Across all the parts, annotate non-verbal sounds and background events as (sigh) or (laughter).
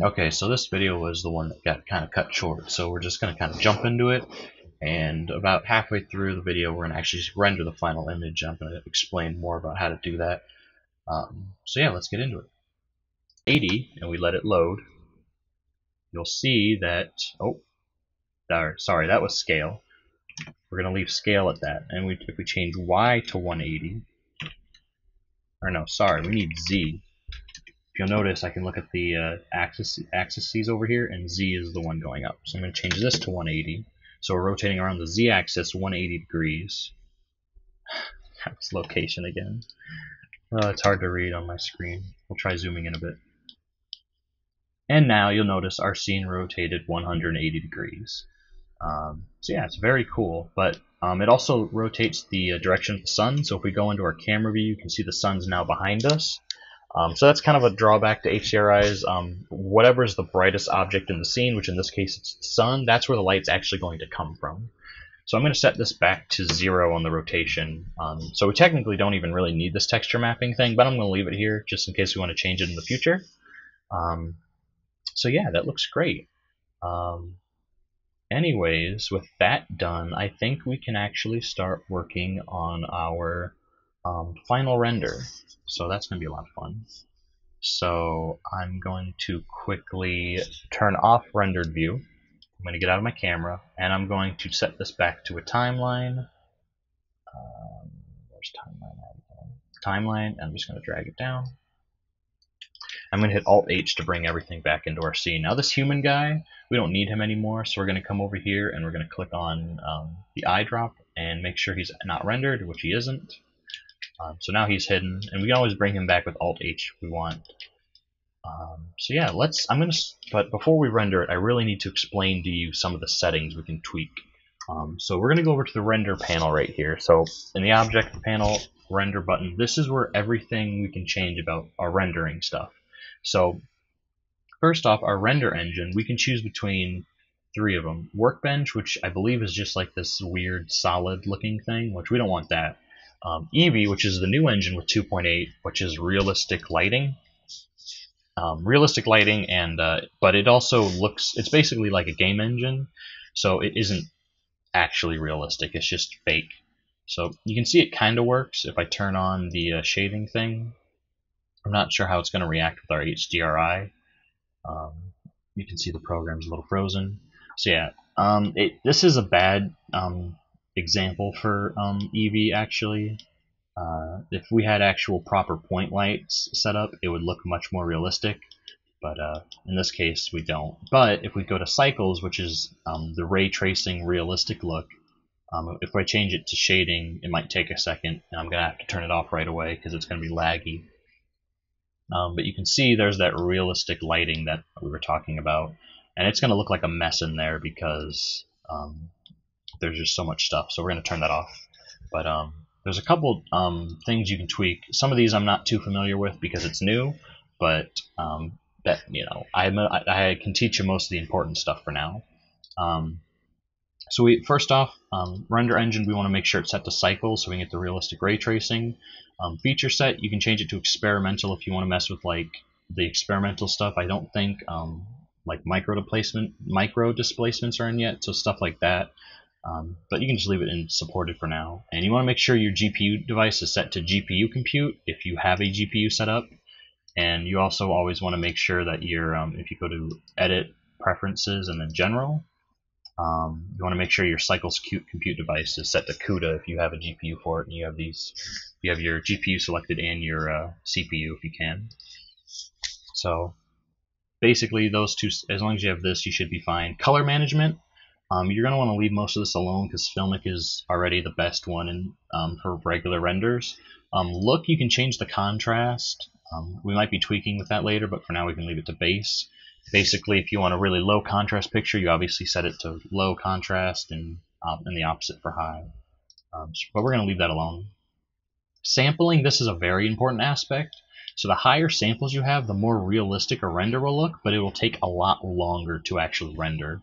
Okay, so this video was the one that got kind of cut short, so we're just going to kind of jump into it, and about halfway through the video we're going to actually render the final image. I'm going to explain more about how to do that. Um, so yeah, let's get into it. 80, and we let it load. You'll see that, oh, sorry, that was scale. We're going to leave scale at that, and we, if we change Y to 180, or no, sorry, we need Z if you'll notice, I can look at the uh, axis axes over here, and Z is the one going up. So I'm going to change this to 180. So we're rotating around the Z axis 180 degrees. (sighs) That's location again. Oh, it's hard to read on my screen. We'll try zooming in a bit. And now you'll notice our scene rotated 180 degrees. Um, so yeah, it's very cool, but um, it also rotates the uh, direction of the sun. So if we go into our camera view, you can see the sun's now behind us. Um, so that's kind of a drawback to HDRIs. Um, whatever is the brightest object in the scene, which in this case it's the sun, that's where the light's actually going to come from. So I'm going to set this back to zero on the rotation. Um, so we technically don't even really need this texture mapping thing, but I'm going to leave it here just in case we want to change it in the future. Um, so yeah, that looks great. Um, anyways, with that done, I think we can actually start working on our um, final render. So that's going to be a lot of fun. So I'm going to quickly turn off rendered view. I'm going to get out of my camera and I'm going to set this back to a timeline. Um, where's timeline? Timeline. I'm just going to drag it down. I'm going to hit Alt H to bring everything back into our scene. Now this human guy, we don't need him anymore, so we're going to come over here and we're going to click on um, the eye drop and make sure he's not rendered, which he isn't. Um, so now he's hidden, and we can always bring him back with Alt H if we want. Um, so yeah, let's. I'm gonna. But before we render it, I really need to explain to you some of the settings we can tweak. Um, so we're gonna go over to the render panel right here. So in the object panel, render button. This is where everything we can change about our rendering stuff. So first off, our render engine, we can choose between three of them. Workbench, which I believe is just like this weird solid looking thing, which we don't want that um, Eevee, which is the new engine with 2.8, which is realistic lighting. Um, realistic lighting, and uh, but it also looks. It's basically like a game engine, so it isn't actually realistic. It's just fake. So you can see it kind of works if I turn on the uh, shading thing. I'm not sure how it's going to react with our HDRI. Um, you can see the program's a little frozen. So yeah, um, it, this is a bad um, example for um, Eevee actually. Uh, if we had actual proper point lights set up, it would look much more realistic. But uh, in this case, we don't. But if we go to cycles, which is um, the ray tracing realistic look, um, if I change it to shading, it might take a second, and I'm going to have to turn it off right away because it's going to be laggy. Um, but you can see there's that realistic lighting that we were talking about, and it's going to look like a mess in there because um, there's just so much stuff. So we're going to turn that off. But um, there's a couple um, things you can tweak. Some of these I'm not too familiar with because it's new, but um, that you know I, I can teach you most of the important stuff for now. Um, so we first off, um, render engine we want to make sure it's set to cycle so we can get the realistic ray tracing. Um, feature set you can change it to experimental if you want to mess with like the experimental stuff. I don't think um, like micro displacement micro displacements are in yet, so stuff like that. Um, but you can just leave it in supported for now. And you want to make sure your GPU device is set to GPU compute if you have a GPU set up. And you also always want to make sure that you're, um, if you go to edit preferences and then general, um, you want to make sure your cycles compute device is set to CUDA if you have a GPU for it and you have these, you have your GPU selected and your uh, CPU if you can. So basically those two, as long as you have this, you should be fine. Color management, um, you're going to want to leave most of this alone because Filmic is already the best one in, um, for regular renders. Um, look, you can change the contrast. Um, we might be tweaking with that later, but for now we can leave it to base. Basically, if you want a really low contrast picture, you obviously set it to low contrast and, uh, and the opposite for high. Um, but we're going to leave that alone. Sampling, this is a very important aspect. So the higher samples you have, the more realistic a render will look, but it will take a lot longer to actually render.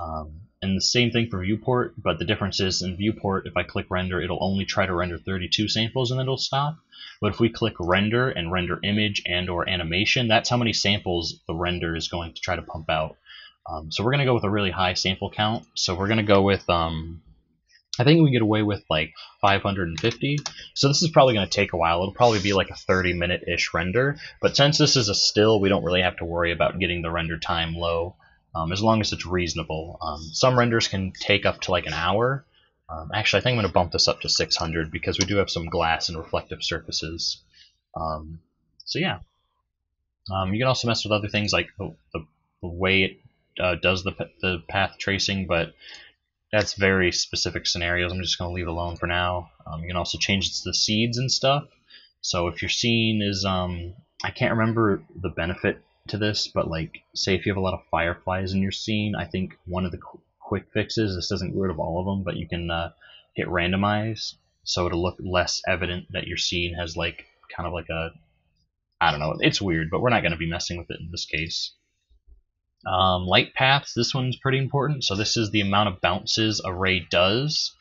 Um, and the same thing for viewport, but the difference is in viewport, if I click render, it'll only try to render 32 samples and then it'll stop. But if we click render and render image and or animation, that's how many samples the render is going to try to pump out. Um, so we're going to go with a really high sample count. So we're going to go with, um, I think we get away with like 550. So this is probably going to take a while. It'll probably be like a 30 minute ish render. But since this is a still, we don't really have to worry about getting the render time low um, as long as it's reasonable. Um, some renders can take up to like an hour. Um, actually, I think I'm going to bump this up to 600 because we do have some glass and reflective surfaces. Um, so yeah. Um, you can also mess with other things like the, the, way it uh, does the, the path tracing, but that's very specific scenarios. I'm just going to leave alone for now. Um, you can also change the seeds and stuff. So if your scene is, I can't remember the benefit to this, but like, say if you have a lot of fireflies in your scene, I think one of the qu quick fixes, this doesn't get rid of all of them, but you can uh, hit randomize so it'll look less evident that your scene has like kind of like a, I don't know, it's weird, but we're not going to be messing with it in this case. Um, light paths, this one's pretty important. So this is the amount of bounces a ray does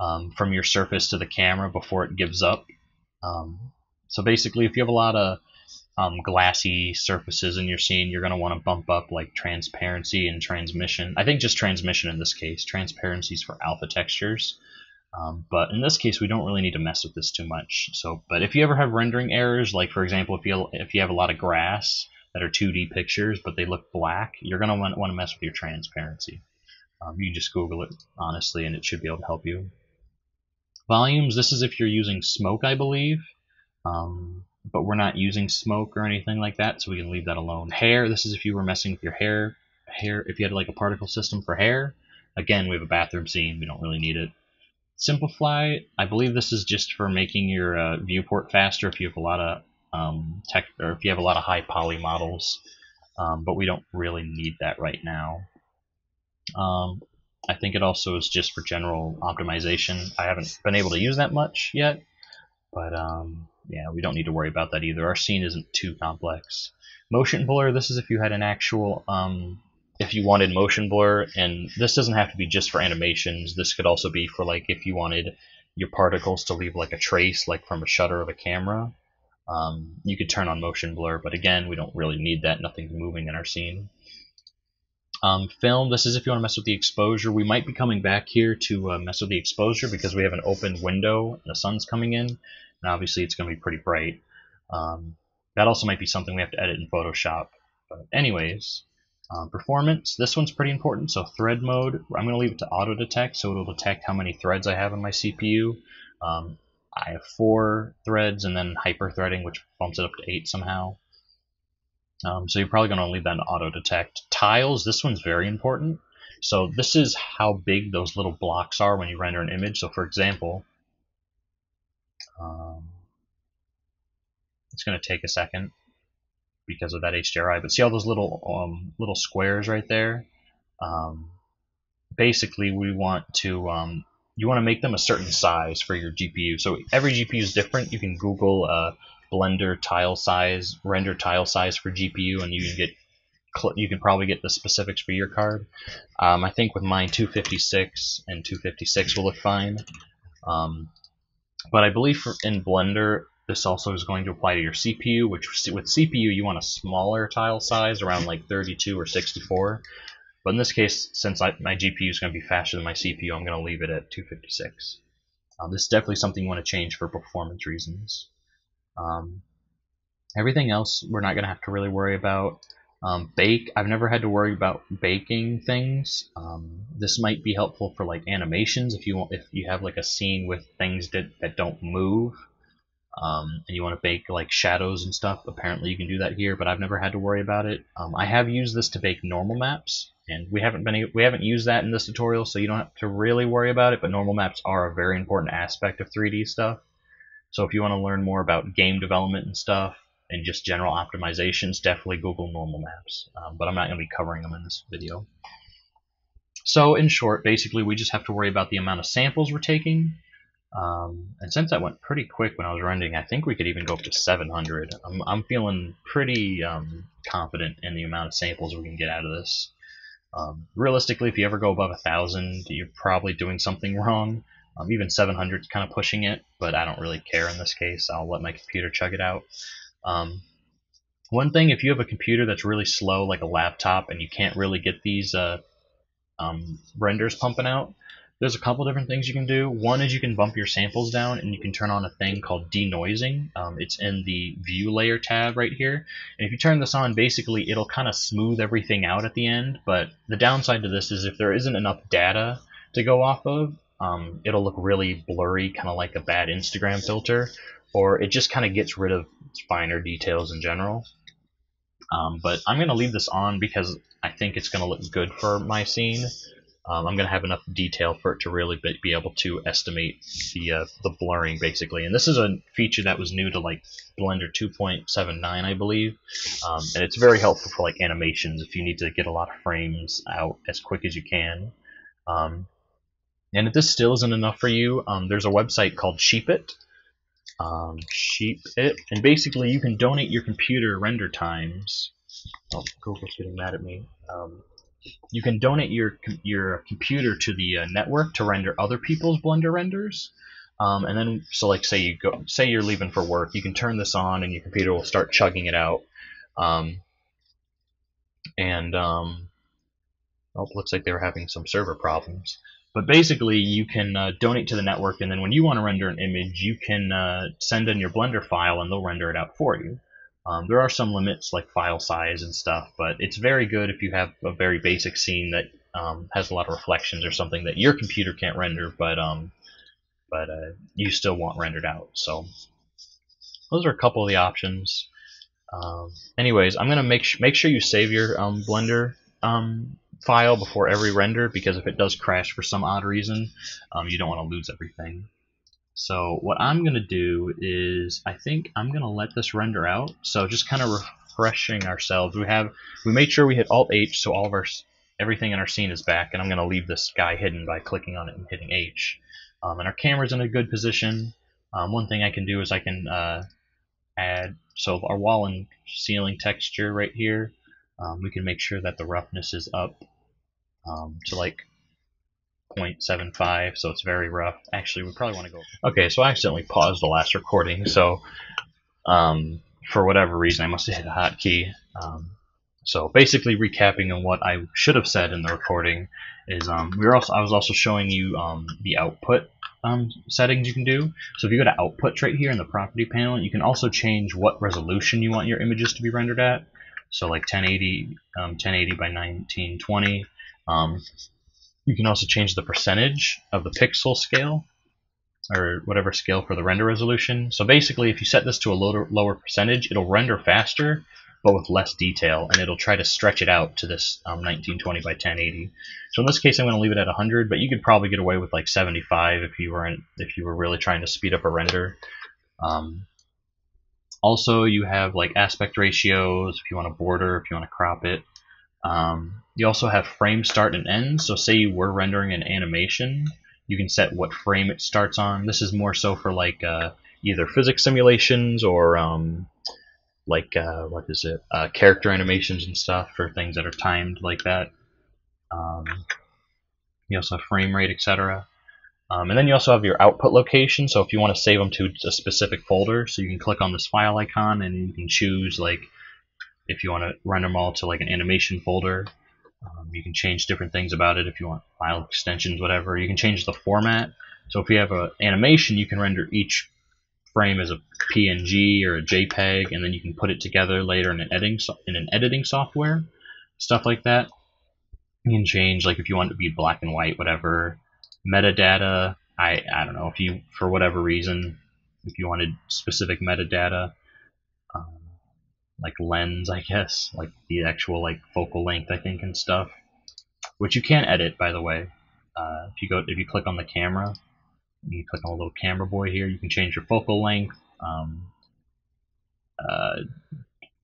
um, from your surface to the camera before it gives up. Um, so basically, if you have a lot of um, glassy surfaces in your scene, you're going to want to bump up like transparency and transmission. I think just transmission in this case. Transparency is for alpha textures. Um, but in this case, we don't really need to mess with this too much. So, but if you ever have rendering errors, like for example, if you if you have a lot of grass that are 2D pictures, but they look black, you're gonna want, want to mess with your transparency. Um, you just Google it honestly, and it should be able to help you. Volumes. This is if you're using smoke, I believe. Um, but we're not using smoke or anything like that, so we can leave that alone. Hair, this is if you were messing with your hair, hair if you had like a particle system for hair. Again, we have a bathroom scene, we don't really need it. Simplify, I believe this is just for making your uh, viewport faster if you have a lot of um, tech, or if you have a lot of high poly models, um, but we don't really need that right now. Um, I think it also is just for general optimization. I haven't been able to use that much yet, but um, yeah, we don't need to worry about that either. Our scene isn't too complex. Motion blur, this is if you had an actual, um, if you wanted motion blur, and this doesn't have to be just for animations. This could also be for like if you wanted your particles to leave like a trace, like from a shutter of a camera. Um, you could turn on motion blur, but again, we don't really need that. Nothing's moving in our scene. Um, film, this is if you want to mess with the exposure. We might be coming back here to uh, mess with the exposure because we have an open window and the sun's coming in and obviously it's going to be pretty bright. Um, that also might be something we have to edit in Photoshop. But anyways, um, performance, this one's pretty important. So thread mode, I'm going to leave it to auto detect, so it'll detect how many threads I have in my CPU. Um, I have four threads and then hyper threading, which bumps it up to eight somehow. Um, so you're probably going to leave that in auto detect. Tiles, this one's very important. So this is how big those little blocks are when you render an image. So for example, um, it's going to take a second because of that HDRI. But see all those little um, little squares right there? Um, basically, we want to um, you want to make them a certain size for your GPU. So every GPU is different. You can Google uh, Blender tile size, render tile size for GPU, and you can get you can probably get the specifics for your card. Um, I think with mine 256 and 256 will look fine. Um, but I believe for, in Blender, this also is going to apply to your CPU, which with CPU you want a smaller tile size, around like 32 or 64. But in this case, since I, my GPU is going to be faster than my CPU, I'm going to leave it at 256. Um, this is definitely something you want to change for performance reasons. Um, everything else we're not going to have to really worry about. Um, bake, I've never had to worry about baking things. Um, this might be helpful for like animations if you want, if you have like a scene with things that, that don't move, um, and you want to bake like shadows and stuff. Apparently you can do that here, but I've never had to worry about it. Um, I have used this to bake normal maps, and we haven't been we haven't used that in this tutorial, so you don't have to really worry about it. But normal maps are a very important aspect of 3D stuff. So if you want to learn more about game development and stuff, and just general optimizations, definitely Google normal maps. Um, but I'm not going to be covering them in this video. So in short, basically we just have to worry about the amount of samples we're taking. Um, and since that went pretty quick when I was rendering, I think we could even go up to 700. I'm, I'm feeling pretty um, confident in the amount of samples we can get out of this. Um, realistically, if you ever go above a thousand, you're probably doing something (laughs) wrong. Um, even 700 is kind of pushing it, but I don't really care in this case. I'll let my computer chug it out. Um, one thing, if you have a computer that's really slow, like a laptop, and you can't really get these uh, um, renders pumping out, there's a couple different things you can do. One is you can bump your samples down and you can turn on a thing called denoising. Um, it's in the view layer tab right here. And if you turn this on, basically it'll kind of smooth everything out at the end. But the downside to this is if there isn't enough data to go off of, um, it'll look really blurry, kind of like a bad Instagram filter. Or it just kind of gets rid of finer details in general. Um, but I'm going to leave this on because I think it's going to look good for my scene. Um, I'm going to have enough detail for it to really be, able to estimate the uh, the blurring basically. And this is a feature that was new to like Blender 2.79, I believe, um, and it's very helpful for like animations if you need to get a lot of frames out as quick as you can. Um, and if this still isn't enough for you, um, there's a website called Sheepit. Um, Sheepit, and basically you can donate your computer render times. Oh, Google's getting mad at me. Um, you can donate your your computer to the uh, network to render other people's Blender renders. Um, and then, so like, say you go, say you're leaving for work, you can turn this on, and your computer will start chugging it out. Um, and um, oh, looks like they were having some server problems. But basically, you can uh, donate to the network, and then when you want to render an image, you can uh, send in your Blender file, and they'll render it out for you. Um, there are some limits like file size and stuff, but it's very good if you have a very basic scene that um, has a lot of reflections or something that your computer can't render, but um, but uh, you still want rendered out. So those are a couple of the options. Um, anyways, I'm gonna make make sure you save your um, Blender um, file before every render because if it does crash for some odd reason, you don't want to lose everything. So what I'm going to do is I think I'm going to let this render out. So just kind of refreshing ourselves. We have we made sure we hit Alt H so all of our everything in our scene is back, and I'm going to leave this guy hidden by clicking on it and hitting H. Um, and our camera's in a good position. Um, one thing I can do is I can uh, add so our wall and ceiling texture right here. Um, we can make sure that the roughness is up um, to like 0.75, so it's very rough. Actually, we probably want to go. Okay, so I accidentally paused the last recording, so um, for whatever reason, I must have hit a hotkey. Um, so basically, recapping on what I should have said in the recording is um, we were also I was also showing you um, the output um, settings you can do. So if you go to output right here in the property panel, you can also change what resolution you want your images to be rendered at. So like 1080, 1080 um, by 1920. Um, you can also change the percentage of the pixel scale or whatever scale for the render resolution. So basically, if you set this to a lower, lower percentage, it'll render faster, but with less detail, and it'll try to stretch it out to this um, 1920 by 1080. So in this case, I'm going to leave it at 100, but you could probably get away with like 75 if you were in, if you were really trying to speed up a render. Um, also, you have like aspect ratios if you want to border, if you want to crop it. Um, you also have frame start and end. So say you were rendering an animation, you can set what frame it starts on. This is more so for like uh, either physics simulations or um, like uh, what is it, uh, character animations and stuff for things that are timed like that. Um, you also have frame rate, etc. Um, and then you also have your output location. So if you want to save them to a specific folder, so you can click on this file icon and you can choose like if you want to run them all to like an animation folder. Um, you can change different things about it if you want file extensions, whatever. You can change the format. So if you have an animation, you can render each frame as a PNG or a JPEG, and then you can put it together later in an editing in an editing software, stuff like that. You can change like if you want it to be black and white, whatever. Metadata, I I don't know if you for whatever reason if you wanted specific metadata. Like lens, I guess, like the actual like focal length, I think, and stuff, which you can edit, by the way. Uh, if you go, if you click on the camera, you click on a little camera boy here, you can change your focal length, um, uh,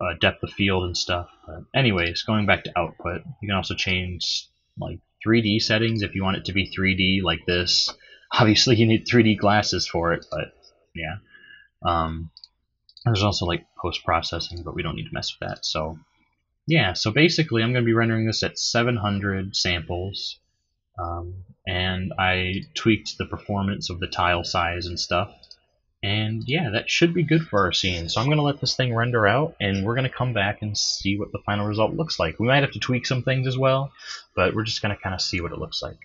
uh, depth of field and stuff. But anyways, going back to output, you can also change like 3D settings if you want it to be 3D like this. (laughs) Obviously, you need 3D glasses for it, but yeah. Um, there's also like post processing, but we don't need to mess with that. So yeah, so basically I'm going to be rendering this at 700 samples. Um, and I tweaked the performance of the tile size and stuff. And yeah, that should be good for our scene. So I'm going to let this thing render out, and we're going to come back and see what the final result looks like. We might have to tweak some things as well, but we're just going to kind of see what it looks like.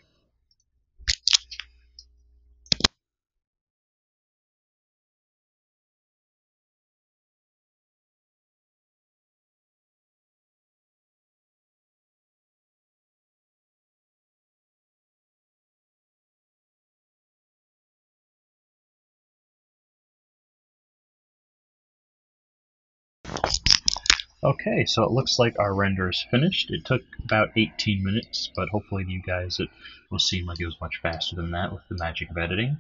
Okay, so it looks like our render is finished. It took about 18 minutes, but hopefully to you guys it will seem like it was much faster than that with the magic of editing.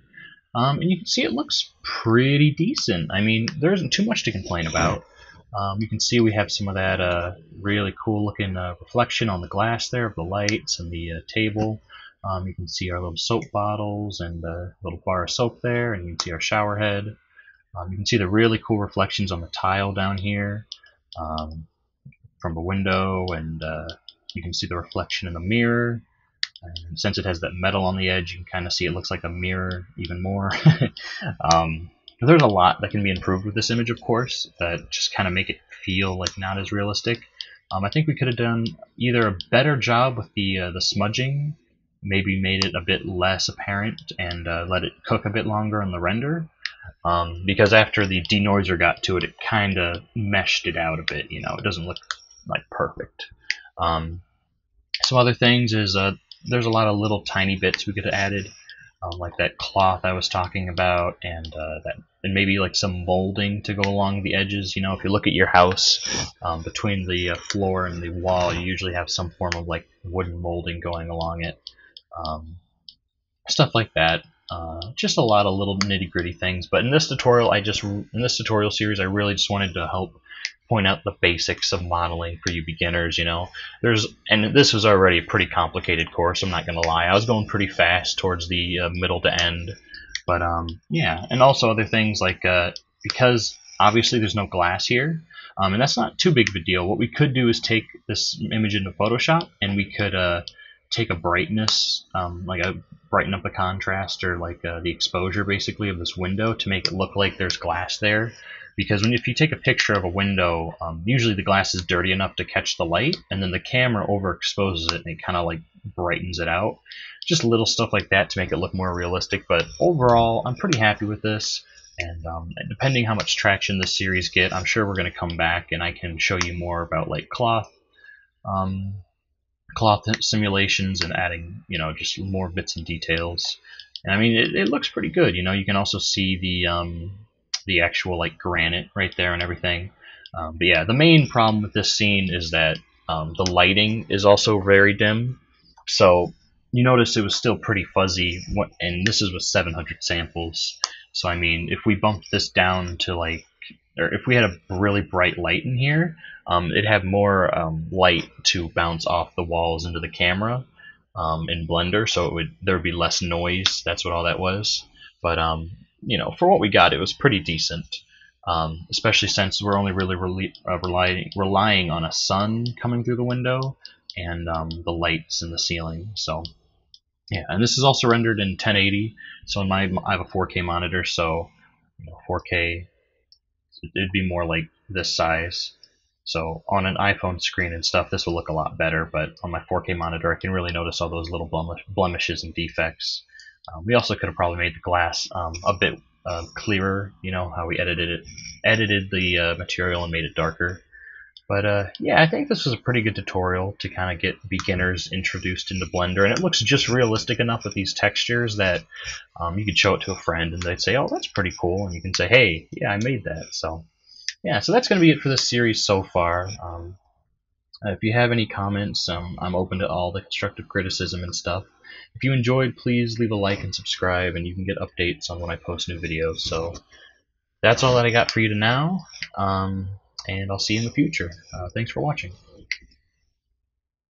Um, and you can see it looks pretty decent. I mean, there isn't too much to complain about. Um, you can see we have some of that uh, really cool looking uh, reflection on the glass there of the lights and the uh, table. Um, you can see our little soap bottles and the little bar of soap there, and you can see our shower head. Um, you can see the really cool reflections on the tile down here um, from a window, and uh, you can see the reflection in the mirror. And since it has that metal on the edge, you can kind of see it looks like a mirror even more. (laughs) um, there's a lot that can be improved with this image, of course, that just kind of make it feel like not as realistic. Um, I think we could have done either a better job with the uh, the smudging, maybe made it a bit less apparent and uh, let it cook a bit longer on the render, um, because after the denoiser got to it, it kind of meshed it out a bit. You know, it doesn't look like perfect. Um, some other things is uh, there's a lot of little tiny bits we could have added, um, like that cloth I was talking about, and uh, that and maybe like some molding to go along the edges. You know, if you look at your house, um, between the uh, floor and the wall, you usually have some form of like wooden molding going along it. Um, stuff like that. Uh, just a lot of little nitty gritty things. But in this tutorial, I just in this tutorial series, I really just wanted to help point out the basics of modeling for you beginners. You know, there's and this was already a pretty complicated course. I'm not gonna lie. I was going pretty fast towards the uh, middle to end, but um, yeah, and also other things like uh, because obviously there's no glass here. Um, and that's not too big of a deal. What we could do is take this image into Photoshop and we could uh, take a brightness, um, like a brighten up the contrast or like uh, the exposure basically of this window to make it look like there's glass there. Because when if you take a picture of a window, um, usually the glass is dirty enough to catch the light, and then the camera overexposes it and it kind of like brightens it out. Just little stuff like that to make it look more realistic. But overall, I'm pretty happy with this. And um, depending how much traction this series get, I'm sure we're going to come back and I can show you more about like cloth, um, cloth simulations and adding, you know, just more bits and details. And I mean, it, it looks pretty good. You know, you can also see the um, the actual like granite right there and everything. Um, but yeah, the main problem with this scene is that um, the lighting is also very dim. So you notice it was still pretty fuzzy, and this is with 700 samples. So I mean, if we bumped this down to like, or if we had a really bright light in here, um, it had more um, light to bounce off the walls into the camera um, in Blender, so it would there would be less noise. That's what all that was. But um, you know, for what we got, it was pretty decent. Um, especially since we're only really uh, relying relying on a sun coming through the window and the lights in the ceiling. So yeah, and this is also rendered in 1080. So in my I have a 4K monitor, so you know, 4K it'd be more like this size. So on an iPhone screen and stuff, this will look a lot better, but on my 4K monitor, I can really notice all those little blemishes and defects. Um, we also could have probably made the glass um, a bit uh, clearer, you know, how we edited it, edited the uh, material and made it darker. But uh, yeah, I think this was a pretty good tutorial to kind of get beginners introduced into Blender, and it looks just realistic enough with these textures that um, you could show it to a friend and they'd say, "Oh, that's pretty cool," and you can say, "Hey, yeah, I made that." So yeah, so that's going to be it for this series so far. Um, if you have any comments, um, I'm open to all the constructive criticism and stuff. If you enjoyed, please leave a like and subscribe, and you can get updates on when I post new videos. So that's all that I got for you to now, um, and I'll see you in the future. Uh, thanks for watching.